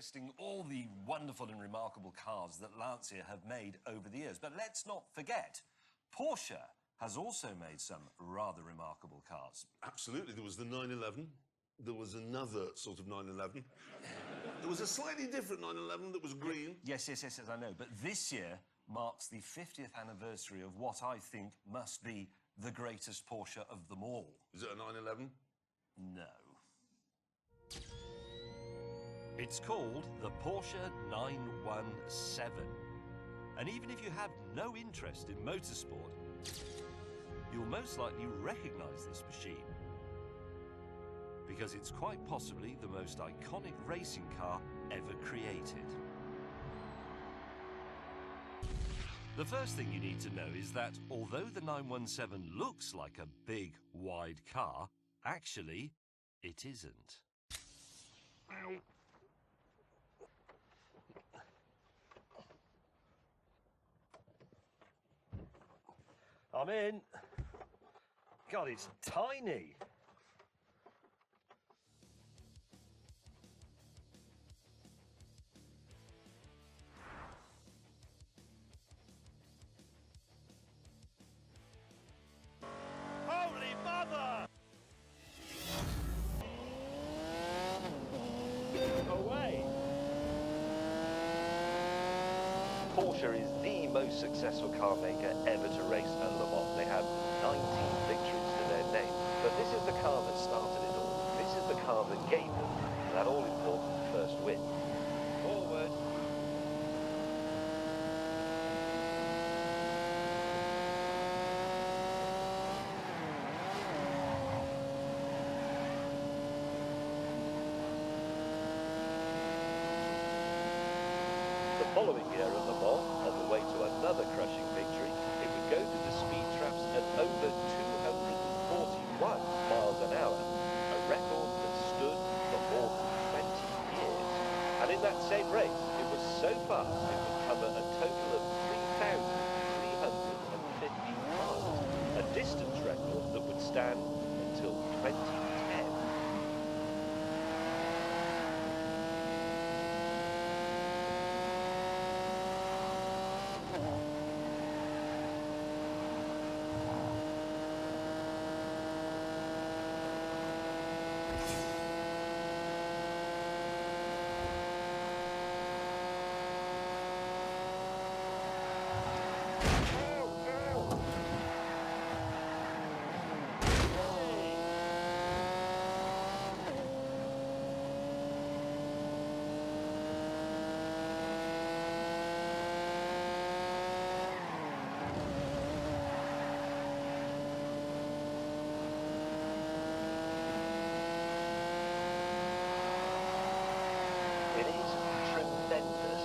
listing all the wonderful and remarkable cars that Lancia have made over the years. But let's not forget, Porsche has also made some rather remarkable cars. Absolutely. There was the 911. There was another sort of 911. there was a slightly different 911 that was green. Yes, yes, yes, yes, I know. But this year marks the 50th anniversary of what I think must be the greatest Porsche of them all. Is it a 911? No. It's called the Porsche 917. And even if you have no interest in motorsport, you'll most likely recognize this machine. Because it's quite possibly the most iconic racing car ever created. The first thing you need to know is that although the 917 looks like a big, wide car, actually, it isn't. I'm in. God, it's tiny. Porsche is the most successful car maker ever to race at Le Mans. They have 19 victories to their name. But this is the car that started it all. This is the car that gave them that all-important first win. Forward. The following year at Le Mans, on the way to another crushing victory, it would go to the speed traps at over 241 miles an hour, a record that stood for more than 20 years. And in that same race, it was so fast it would cover a total of 3,350 miles, a distance record that would stand until 2010. It is tremendous.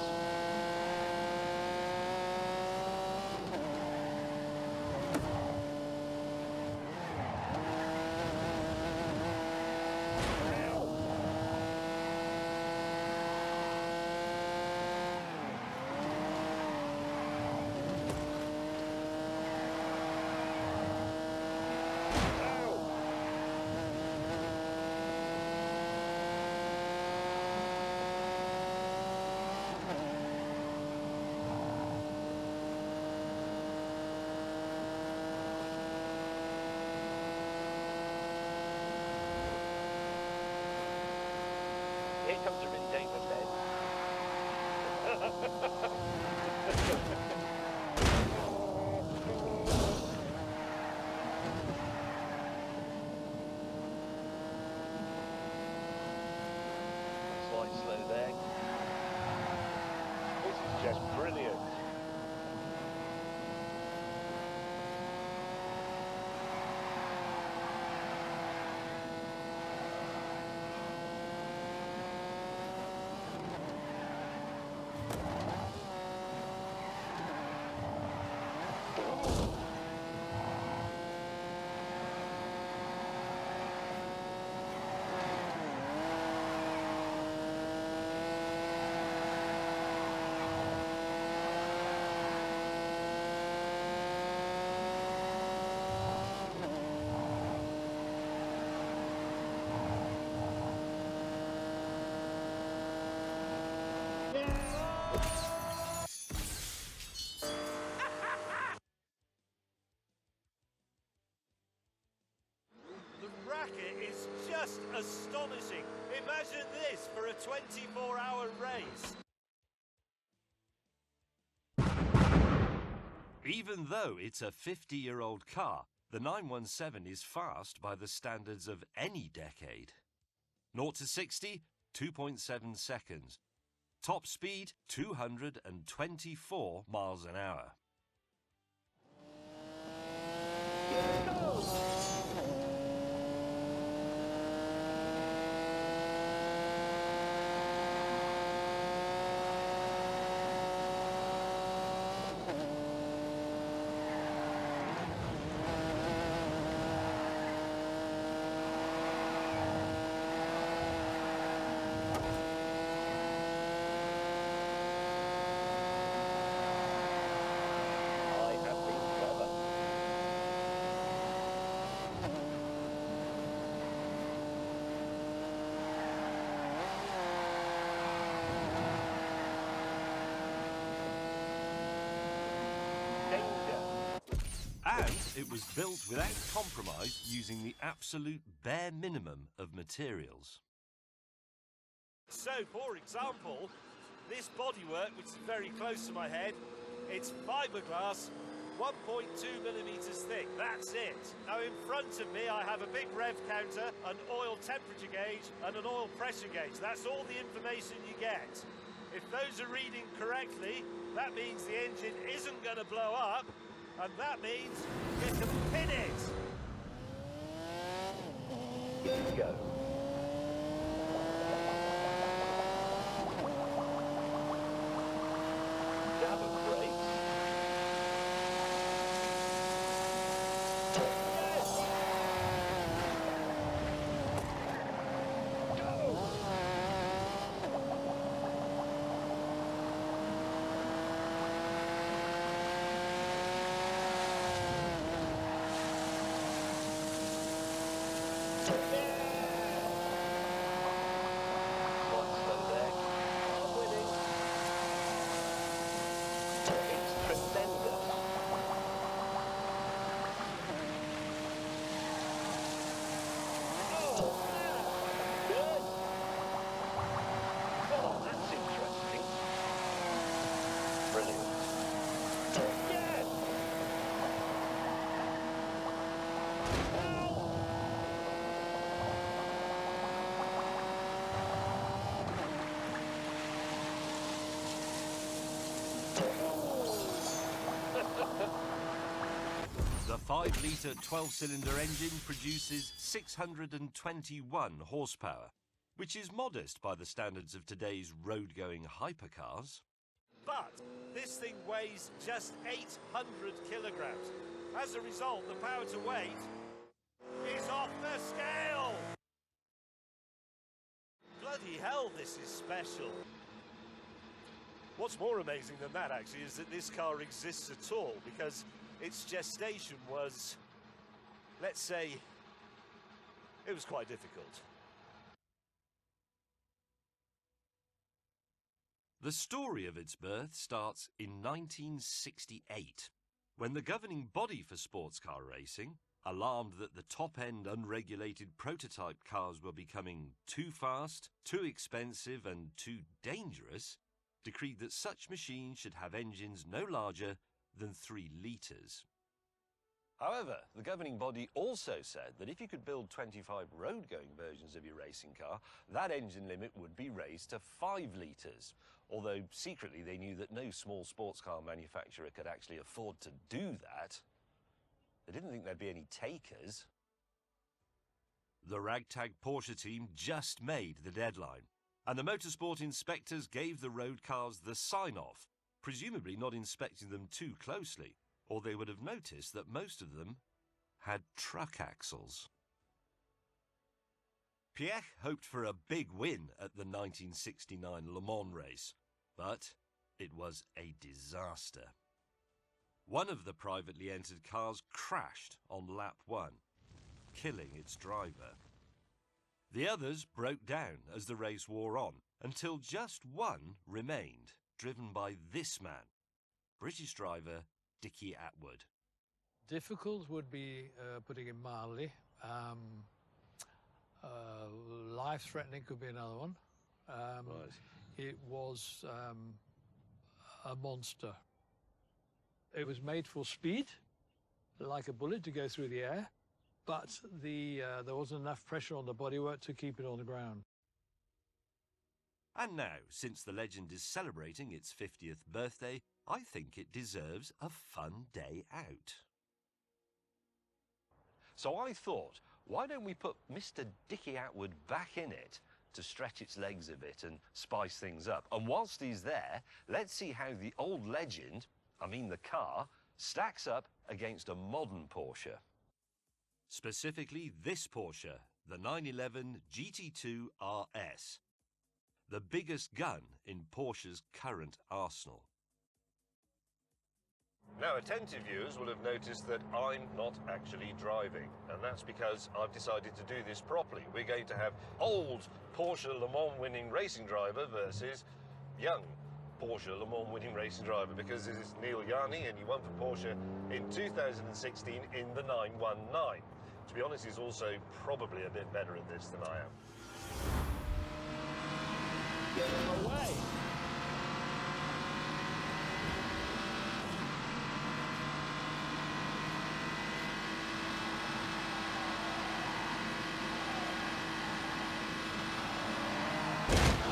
Here comes a really dangerous Even though it's a 50 year old car, the 917 is fast by the standards of any decade. 0 to 60, 2.7 seconds. Top speed, 224 miles an hour. I have been clever. Danger. And it was built without compromise using the absolute bare minimum of materials. So, for example, this bodywork, which is very close to my head, it's fiberglass, 1.2 millimeters thick. That's it. Now, in front of me, I have a big rev counter, an oil temperature gauge, and an oil pressure gauge. That's all the information you get. If those are reading correctly, that means the engine isn't going to blow up, and that means you can pin it. Go. 5-litre 12-cylinder engine produces 621 horsepower, which is modest by the standards of today's road-going hypercars. But this thing weighs just 800 kilograms. As a result, the power to weight is off the scale! Bloody hell, this is special. What's more amazing than that, actually, is that this car exists at all, because its gestation was, let's say, it was quite difficult. The story of its birth starts in 1968, when the governing body for sports car racing, alarmed that the top end unregulated prototype cars were becoming too fast, too expensive, and too dangerous, decreed that such machines should have engines no larger than 3 litres. However, the governing body also said that if you could build 25 road going versions of your racing car, that engine limit would be raised to 5 litres. Although secretly they knew that no small sports car manufacturer could actually afford to do that. They didn't think there'd be any takers. The ragtag Porsche team just made the deadline, and the motorsport inspectors gave the road cars the sign off, presumably not inspecting them too closely, or they would have noticed that most of them had truck axles. Piech hoped for a big win at the 1969 Le Mans race, but it was a disaster. One of the privately entered cars crashed on lap one, killing its driver. The others broke down as the race wore on until just one remained, driven by this man, British driver Dickie Attwood. Difficult would be uh, putting it mildly. Um, Uh, life threatening could be another one. Um, Right. It was um, a monster. It was made for speed, like a bullet to go through the air, but the, uh, there wasn't enough pressure on the bodywork to keep it on the ground. And now, since the legend is celebrating its 50th birthday, I think it deserves a fun day out. So I thought, why don't we put Mr. Dickie Attwood back in it to stretch its legs a bit and spice things up? And whilst he's there, let's see how the old legend, I mean the car, stacks up against a modern Porsche. Specifically, this Porsche, the 911 GT2 RS the biggest gun in Porsche's current arsenal. Now, attentive viewers will have noticed that I'm not actually driving, and that's because I've decided to do this properly. We're going to have old Porsche Le Mans winning racing driver versus young Porsche Le Mans winning racing driver because this is Neel Jani and he won for Porsche in 2016 in the 919. To be honest, he's also probably a bit better at this than I am. Away.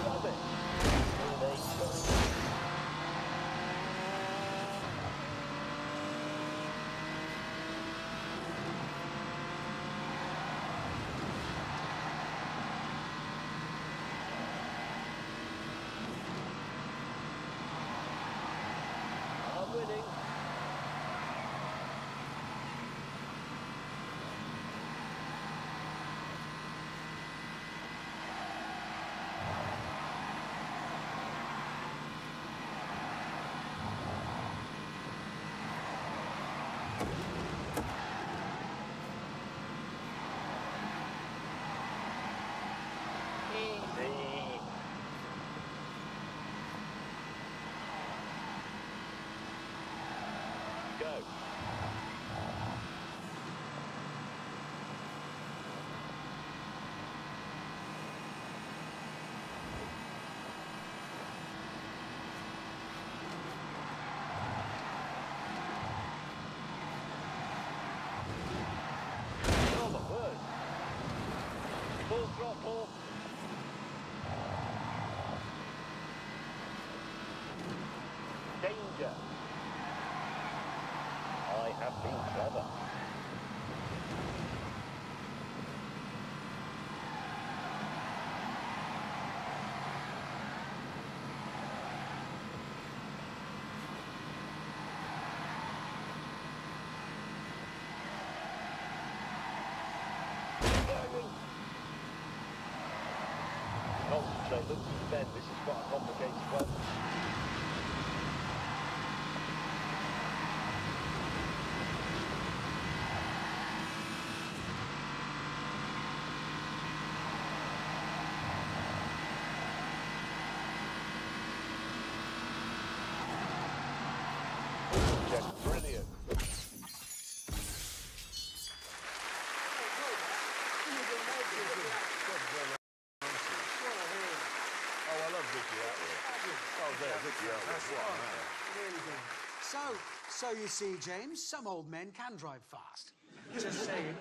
Love it. I'm winning. Easy. Go. Oh my word. Full throttle. Danger. I have been clever. Concentrated. Ben, this is quite a complicated one. Just brilliant. Oh, I love Dickie Attwood. Oh, there, Dickie Attwood. What a man. Really good. So, so you see, James, some old men can drive fast. Just saying.